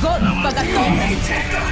Gott, Bagatong!